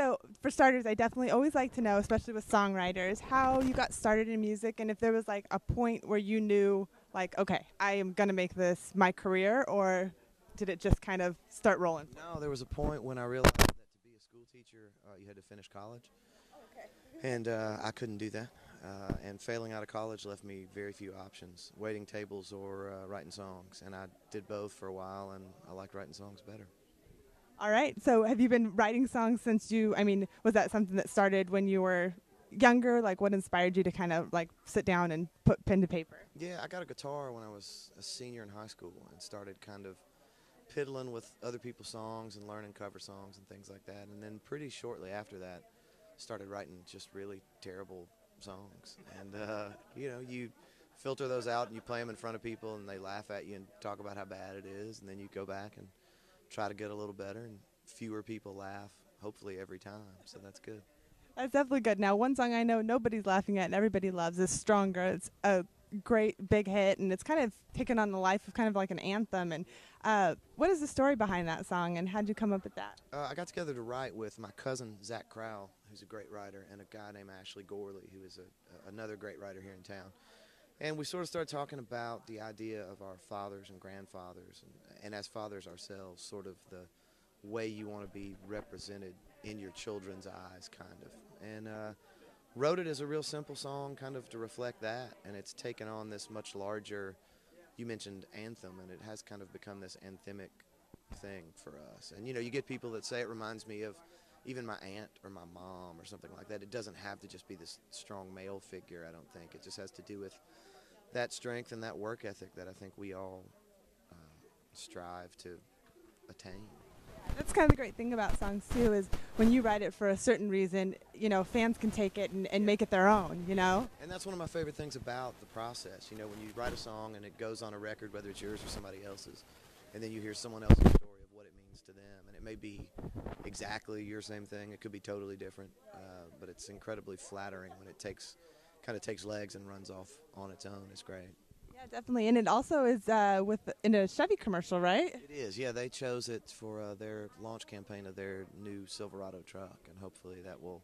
So, for starters, I definitely always like to know, especially with songwriters, how you got started in music and if there was like a point where you knew, like, okay, I am going to make this my career, or did it just kind of start rolling? No, there was a point when I realized that to be a school teacher, uh, you had to finish college. And uh, I couldn't do that. Uh, and failing out of college left me very few options waiting tables or uh, writing songs. And I did both for a while, and I liked writing songs better. All right. So, have you been writing songs since you? I mean, was that something that started when you were younger? Like, what inspired you to kind of like sit down and put pen to paper? Yeah, I got a guitar when I was a senior in high school and started kind of piddling with other people's songs and learning cover songs and things like that. And then pretty shortly after that, started writing just really terrible songs. And uh, you know, you filter those out and you play them in front of people and they laugh at you and talk about how bad it is, and then you go back and try to get a little better, and fewer people laugh, hopefully every time. So that's good. That's definitely good. Now, one song I know nobody's laughing at and everybody loves is "Stronger." It's a great big hit, and it's kind of taken on the life of kind of like an anthem. And uh, what is the story behind that song, and how'd you come up with that? Uh, I got together to write with my cousin Zach Crowell, who's a great writer, and a guy named Ashley Gorley, who is a, another great writer here in town. And we sort of started talking about the idea of our fathers and grandfathers, and, and as fathers ourselves, sort of the way you want to be represented in your children's eyes, kind of. And uh, wrote it as a real simple song, kind of to reflect that, and it's taken on this much larger. You mentioned anthem, and it has kind of become this anthemic thing for us. And you know, you get people that say it reminds me of even my aunt or my mom or something like that. It doesn't have to just be this strong male figure. I don't think it just has to do with that strength and that work ethic that I think we all uh, strive to attain. That's kind of the great thing about songs too is when you write it for a certain reason, you know, fans can take it and, and make it their own, you know? And that's one of my favorite things about the process. You know, when you write a song and it goes on a record, whether it's yours or somebody else's, and then you hear someone else's story of what it means to them, and it may be exactly your same thing, it could be totally different, uh, but it's incredibly flattering when it takes kind of takes legs and runs off on its own. It's great. Yeah, definitely. And it also is uh, with in a Chevy commercial, right? It is. Yeah, they chose it for uh, their launch campaign of their new Silverado truck, and hopefully that will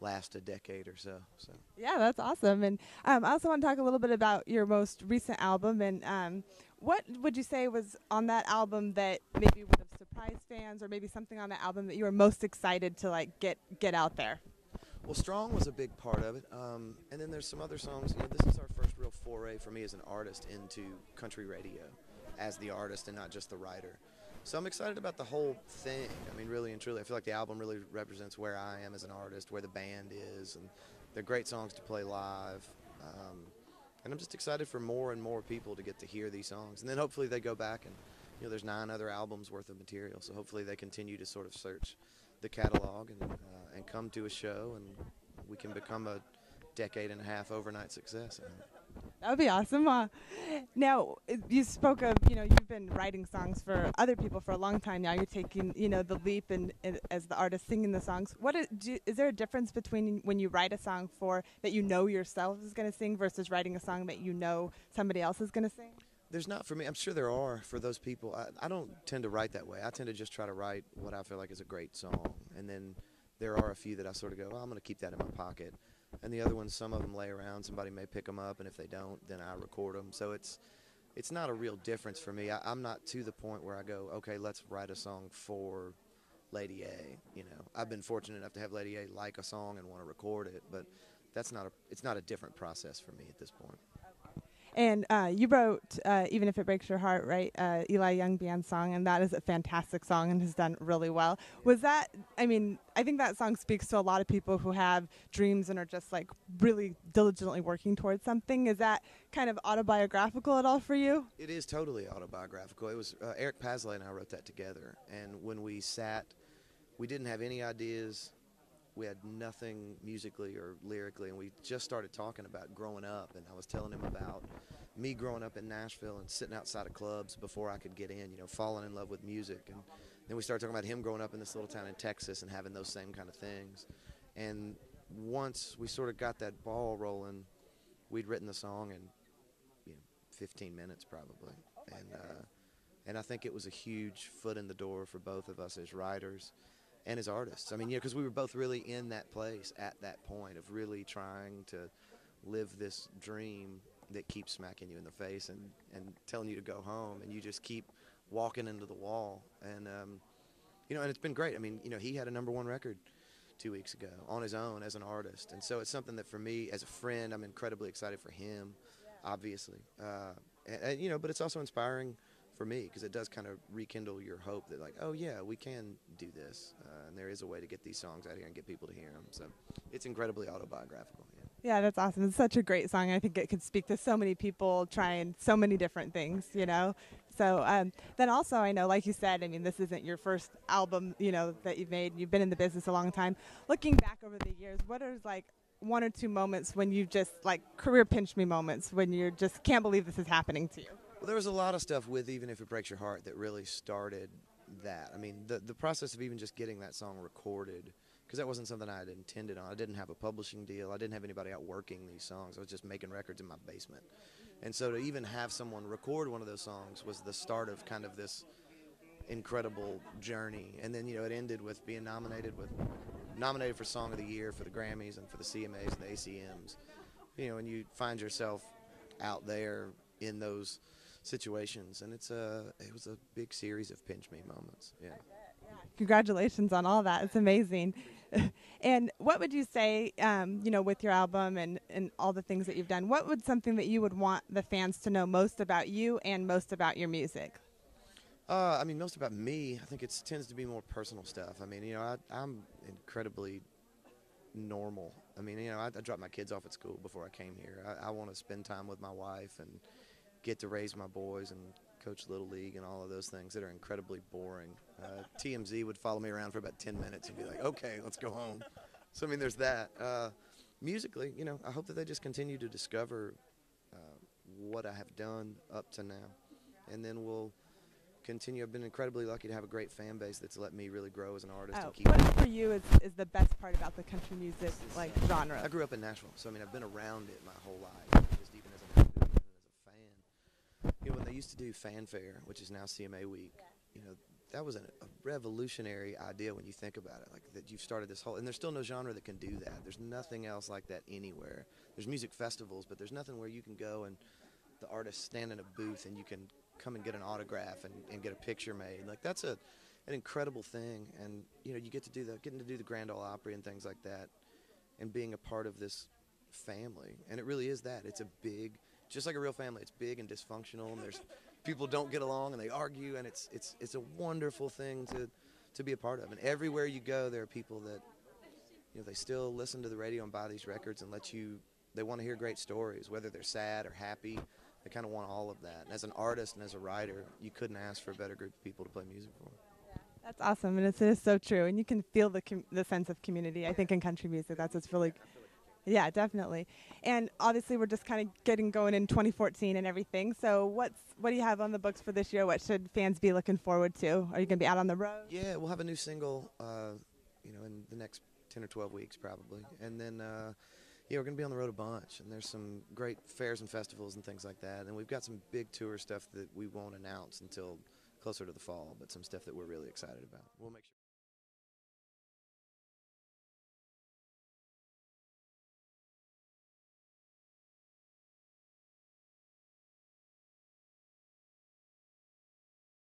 last a decade or so. So. Yeah, that's awesome. And um, I also want to talk a little bit about your most recent album and um, what would you say was on that album that maybe would have surprised fans, or maybe something on the album that you were most excited to like get get out there? Well, Strong was a big part of it, um, and then there's some other songs. You know, this is our first real foray for me as an artist into country radio, as the artist and not just the writer. So I'm excited about the whole thing. I mean, really and truly, I feel like the album really represents where I am as an artist, where the band is, and they're great songs to play live. Um, and I'm just excited for more and more people to get to hear these songs, and then hopefully they go back and you know, there's nine other albums worth of material, so hopefully they continue to sort of search the catalog and, uh, and come to a show, and we can become a decade and a half overnight success. That would be awesome. Uh, now, you spoke of, you know, you've been writing songs for other people for a long time now. You're taking, you know, the leap and as the artist singing the songs. What is, do, is there a difference between when you write a song for that you know yourself is going to sing versus writing a song that you know somebody else is going to sing? There's not for me. I'm sure there are for those people. I, I don't tend to write that way. I tend to just try to write what I feel like is a great song, and then there are a few that I sort of go, well, I'm going to keep that in my pocket, and the other ones, some of them lay around. Somebody may pick them up, and if they don't, then I record them. So it's it's not a real difference for me. I, I'm not to the point where I go, okay, let's write a song for Lady A. You know, I've been fortunate enough to have Lady A like a song and want to record it, but that's not a it's not a different process for me at this point. And uh, you wrote uh, "Even If It Breaks Your Heart," right? Uh, Eli Young Band song, and that is a fantastic song and has done really well. Was that? I mean, I think that song speaks to a lot of people who have dreams and are just like really diligently working towards something. Is that kind of autobiographical at all for you? It is totally autobiographical. It was uh, Eric Paslay and I wrote that together, and when we sat, we didn't have any ideas we had nothing musically or lyrically, and we just started talking about growing up. And I was telling him about me growing up in Nashville and sitting outside of clubs before I could get in, you know, falling in love with music. And then we started talking about him growing up in this little town in Texas and having those same kind of things. And once we sort of got that ball rolling, we'd written the song in you know 15 minutes probably, and uh, and I think it was a huge foot in the door for both of us as writers and as artists. I mean, you know, because we were both really in that place at that point of really trying to live this dream that keeps smacking you in the face and, and telling you to go home, and you just keep walking into the wall. And, um, you know, and it's been great. I mean, you know, he had a number one record two weeks ago on his own as an artist. And so it's something that for me, as a friend, I'm incredibly excited for him, obviously. Uh, and, and, you know, but it's also inspiring for me because it does kind of rekindle your hope that like oh yeah we can do this uh, and there is a way to get these songs out here and get people to hear them so it's incredibly autobiographical yeah. Yeah, that's awesome. It's such a great song. I think it could speak to so many people trying so many different things, you know. So um, then also, I know, like you said, I mean, this isn't your first album, you know, that you've made. You've been in the business a long time. Looking back over the years, what are like one or two moments when you just like career pinch me moments when you just can't believe this is happening to you? Well, there was a lot of stuff with Even If It Breaks Your Heart that really started that. I mean, the, the process of even just getting that song recorded, because that wasn't something I had intended on. I didn't have a publishing deal. I didn't have anybody out working these songs. I was just making records in my basement. And so to even have someone record one of those songs was the start of kind of this incredible journey. And then, you know, it ended with being nominated with nominated for Song of the Year for the Grammys and for the CMAs and the ACMs. You know, and you find yourself out there in those – situations, and it's a it was a big series of pinch me moments. Yeah. Congratulations on all that. It's amazing. and what would you say, um, you know, with your album and, and all the things that you've done, what would something that you would want the fans to know most about you and most about your music? Uh, I mean, most about me, I think it tends to be more personal stuff. I mean, you know, I, I'm incredibly normal. I mean, you know, I, I dropped my kids off at school before I came here. I, I want to spend time with my wife and get to raise my boys and coach little league and all of those things that are incredibly boring. Uh, TMZ would follow me around for about 10 minutes and be like, "Okay, let's go home." So I mean, there's that. Uh, musically, you know, I hope that they just continue to discover uh, what I have done up to now, and then we'll continue. I've been incredibly lucky to have a great fan base that's let me really grow as an artist. Oh, and keep what for you is, is the best part about the country music like genre? I grew up in Nashville, so I mean, I've been around it my whole life. You know, when they used to do Fan Fair, which is now CMA Week, you know, that was a, a revolutionary idea when you think about it. Like that you've started this whole, and there's still no genre that can do that. There's nothing else like that anywhere. There's music festivals, but there's nothing where you can go and the artists stand in a booth and you can come and get an autograph and, and get a picture made. Like that's a an incredible thing, and you know you get to do the getting to do the Grand Ole Opry and things like that, and being a part of this family. And it really is that. It's a big just like a real family. It's big and dysfunctional, and there's people don't get along and they argue, and it's it's it's a wonderful thing to to be a part of. And everywhere you go, there are people that you know they still listen to the radio and buy these records and let you. They want to hear great stories, whether they're sad or happy. They kind of want all of that. And as an artist and as a writer, you couldn't ask for a better group of people to play music for. That's awesome, and it's, it is so true. And you can feel the the sense of community. I think in country music, that's what's really yeah, definitely. And obviously, we're just kind of getting going in 2014 and everything. So, what's what do you have on the books for this year? What should fans be looking forward to? Are you going to be out on the road? Yeah, we'll have a new single, uh, you know, in the next 10 or 12 weeks probably, and then. Uh, yeah, we're going to be on the road a bunch, and there's some great fairs and festivals and things like that. And we've got some big tour stuff that we won't announce until closer to the fall, but some stuff that we're really excited about. We'll make sure.